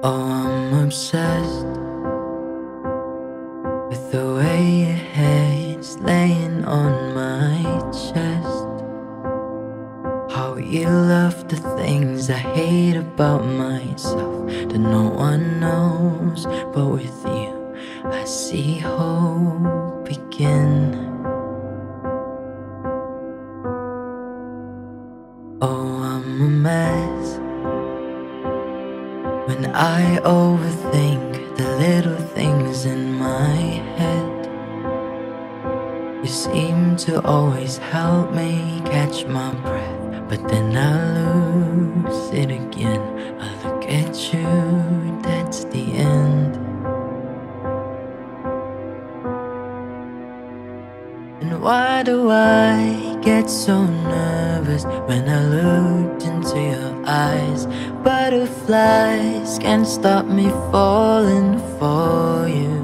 Oh, I'm obsessed with the way your head's laying on my chest. How you love the things I hate about myself that no one knows, but with you, I see hope begin. When I overthink the little things in my head, you seem to always help me catch my breath. But then I lose it again. I look at you, that's the end. And why do I get so nervous when I look into your eyes? Butterflies can't stop me falling for you.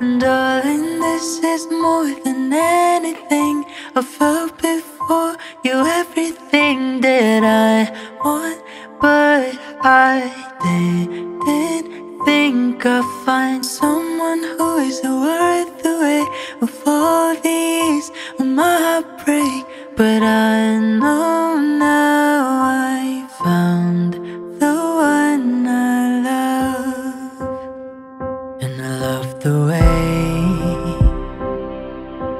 And darling, this is more than anything I felt before. You everything that I want, but I didn't think I'd find someone who is worth the wait. Of all these, my heart love the way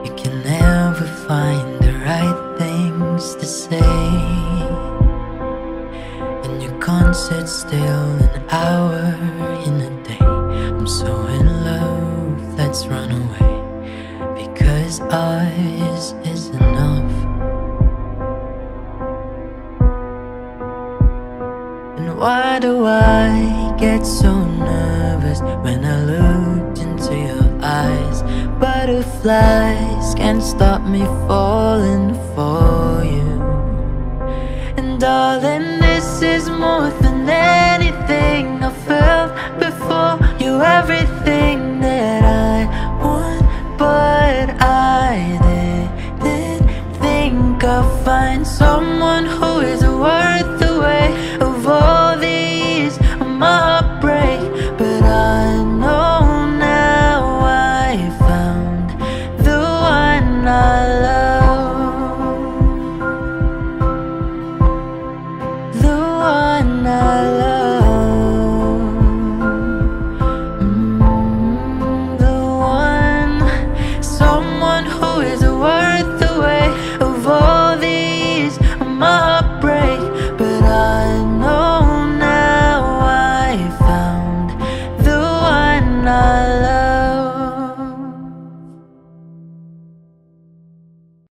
you can never find the right things to say, and you can't sit still an hour in a day. I'm so in love, let's run away because ours is why do I get so nervous when I look into your eyes? Butterflies can't stop me falling for you. And darling, this is more than anything I felt before. You everything that I want, but I didn't think I'd find someone know